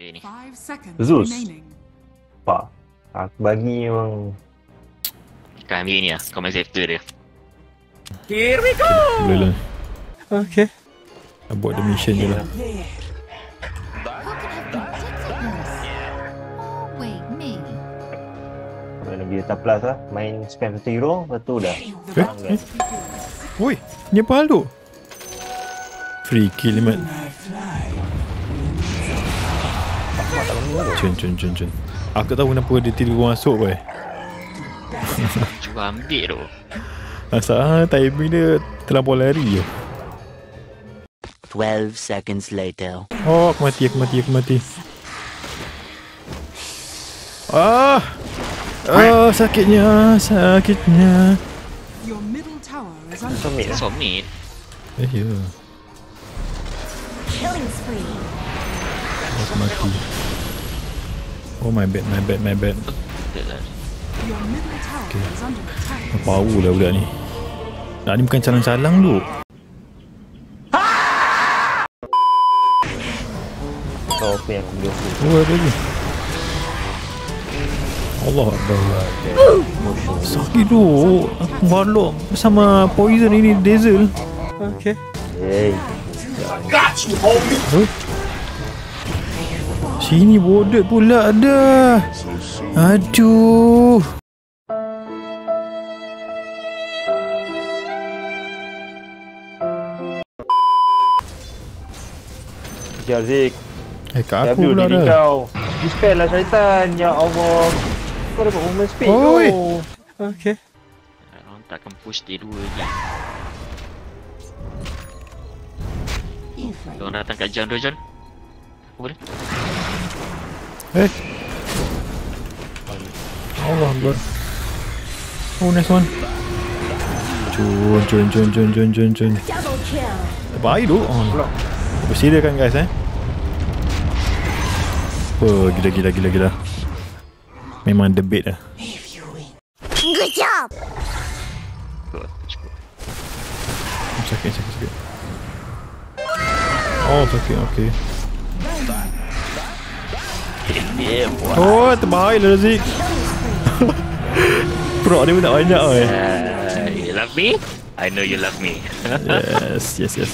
Ambil ni. Zeus. remaining. Pak. Aku bagi memang Kau ambil ni lah. Kau main safety dia. Boleh lah. Okay. Dah buat the mission je lah. Wait, me. kalau nak pergi letak plus lah. Main spam satu hero, lepas tu dah. Eh? eh. Oi, ni apa hal tu? Free kill ni, Mat. Cun, cun, cun, cun. Aku tak tahu kenapa dia tiba masuk, boy. Cuba ambil tu. Asal ah, timing dia terlampau lari je. 12 seconds later. Oh, aku mati, aku mati, aku mati. Ah! Ah, sakitnya, sakitnya. Your middle tower is under Submit lah. Submit. Eh, ya. Killing spree. Aku mati. Oh, my bad, my bad, my bad. Under attack. Power lah budak ni. Nak ni bukan calang-calang tu. Kau apa yang aku boleh aku. Oh, ada lagi. Allah Akbar. Sakit tu. Aku balok bersama poison ini diesel. Okay. Hey. Huh? Sini bodoh pula ada. Aduh. Kejar Zik. Eh kat W aku pula dah. kau. Dispel lah syaitan. Ya Allah. Kau dapat movement speed Oi. tu. Okay. Orang takkan push dia dua lagi. Orang datang kat John tu John. Apa boleh? Eh. Allah Akbar. Oh, nice one. Cun, cun, cun, cun, cun, cun, cun. Double kill. Baik tu. Oh. Bersedia kan guys eh? Oh, gila, gila, gila, gila. Memang debate lah. Good job. Sakit, sakit, sakit. Oh, sakit, okay. Oh, terbaik lah Razik. Prok dia pun tak banyak oi. Uh, you love me? I know you love me. Yes, yes, yes.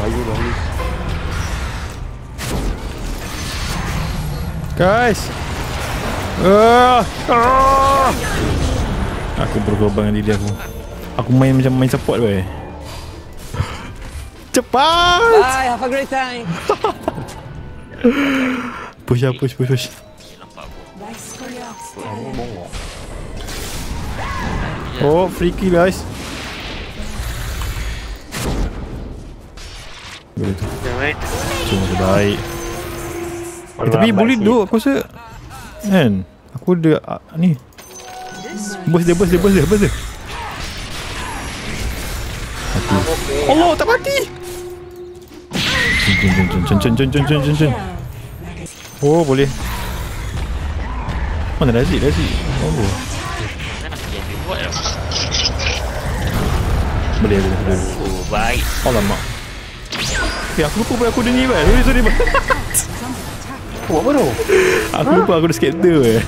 Bahaya, bahaya. Guys. Ah, ah. Aku berkorban dengan diri aku. Aku main macam main support weh. Cepat. Bye, have a great time. Push lah, push, push, push. Oh, free kill guys. Boleh tu. Cuma terbaik. Eh, tapi boleh duduk aku rasa. Kan? Aku ada uh, ni. Bus dia, bus dia, bus dia, bus dia. Mati. Allah, tak mati. Cun, cun, cun, cun, cun, cun, cun, cun, cun. Oh, boleh. Mana Razik, Razik? Oh, boleh, boleh, boleh. Oh, baik. Alamak. Okay, aku lupa aku ada ni kan. Sorry, sorry. Kau buat apa tu? Aku lupa aku ada skater eh.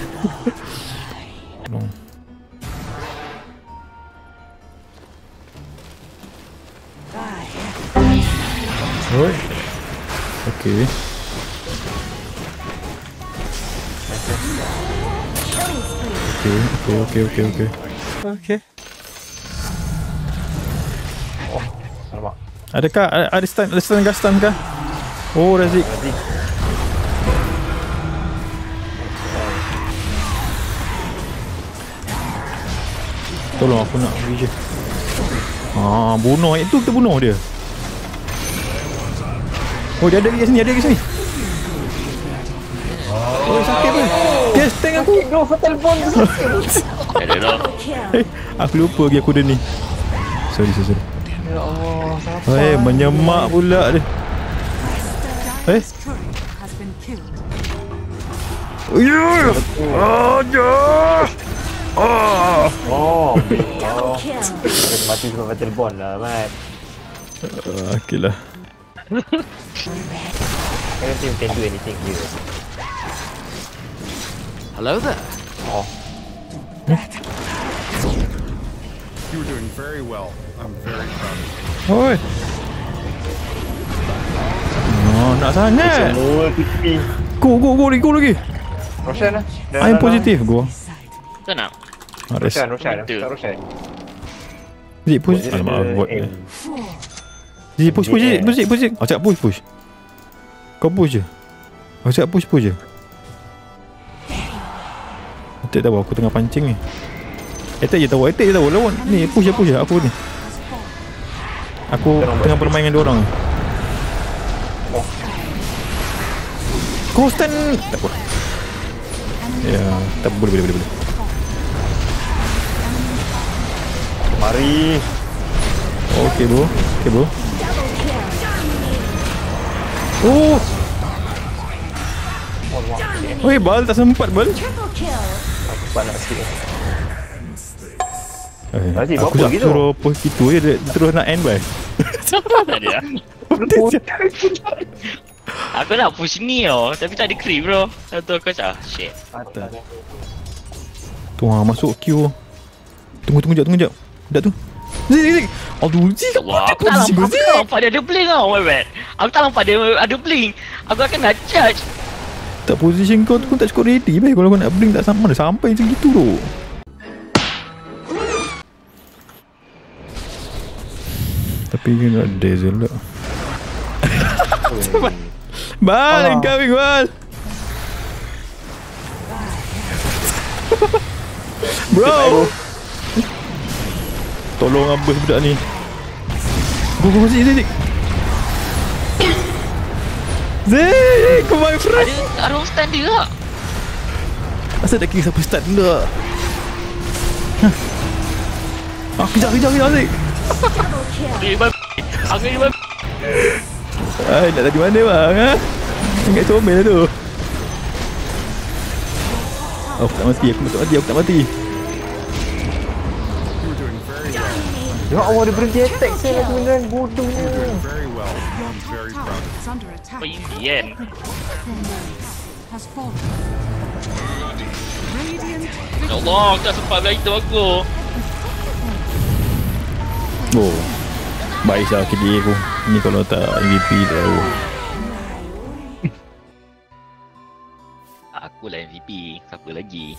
Tolong. Okay. Okay, okay, okay, okay, okay. Okay. Alamak. Adakah ada, ada stand ada stand gas stand kah? Oh, Razik. Razik. Tolong aku nak pergi je. Ah, bunuh itu kita bunuh dia. Oh dia ada lagi sini, ada lagi sini. Oh, sakit tu. Dia stang aku. Bro, telefon tu. Aku lupa lagi aku ada ni. Sorry, sorry, sorry. Oh, oh, eh, menyemak pula dia. Eh? Yeah. Oh, yeah. Oh. Oh. Mati sebab battle bond lah, Mat. Ah, Okeylah. I don't think we can do anything here. Hello there. Oh, You were doing very well. I'm very proud of you. Oi. Oh, nak sangat. semua pipi. Go, go, go lagi, go lagi. Roshan I'm positive, dah. positif. Go. Kau nak? Ah. Roshan, Roshan. Betul. Tak Roshan. Zik, push. Dia- Alamak, dia Zik, push, push, Yeah. push, push. Aku cakap push, push. Kau push je. Aku cakap push, push je. Tak tahu aku tengah pancing ni. Attack je tahu, attack je tahu. Lawan. Ni, push je, push je. Aku ni. Aku tengah bermain dengan diorang. Kau stand. Tak apa. Ya, tak boleh, boleh, boleh, boleh. Mari. Okay bro Okay bro Oh Weh Bal tak sempat Bal Cepat nak sikit. eh, Aku tak gitu? suruh post gitu je dia, dia terus nak end Bal Tak ada. Aku nak push ni tau. Tapi tak ada creep bro. Satu aku cakap, ah, shit. Tu ha masuk queue Tunggu tunggu jap tunggu jap Dak tu Zik zik zik Aduh zik Wah, aku tak nampak, kau aku tak nampak dia ada blink tau, my bad. Aku tak nampak dia ada blink. Aku akan nak charge. Tak position kau tu pun tak cukup ready Baik. Kalau kau nak blink tak sama. Mana sampai segitu tu. Tapi kena dazzle tak Bal Alah. incoming Bal. Bro. Tolong ambus budak ni. Go go go Zik Zik Zik Zik Come my friend Ada ada orang stand dia tak? Asal tak kira siapa start dulu tak. Ah, kejar kejar kejar Zik Dia iban Aku iban Ay, nak tadi mana bang ha? Ingat comel lah tu Oh, aku tak mati, aku tak mati, aku tak mati Ya Allah, dia berhenti attack saya lagi beneran bodoh. You were doing very well. Your I'm top very tower proud of you. is under attack. Oh in the end Has fallen. Radiant Ya Allah aku tak sempat belajar itu aku Oh Baik lah KDA aku Ni kalau tak MVP tahu Aku lah MVP Siapa lagi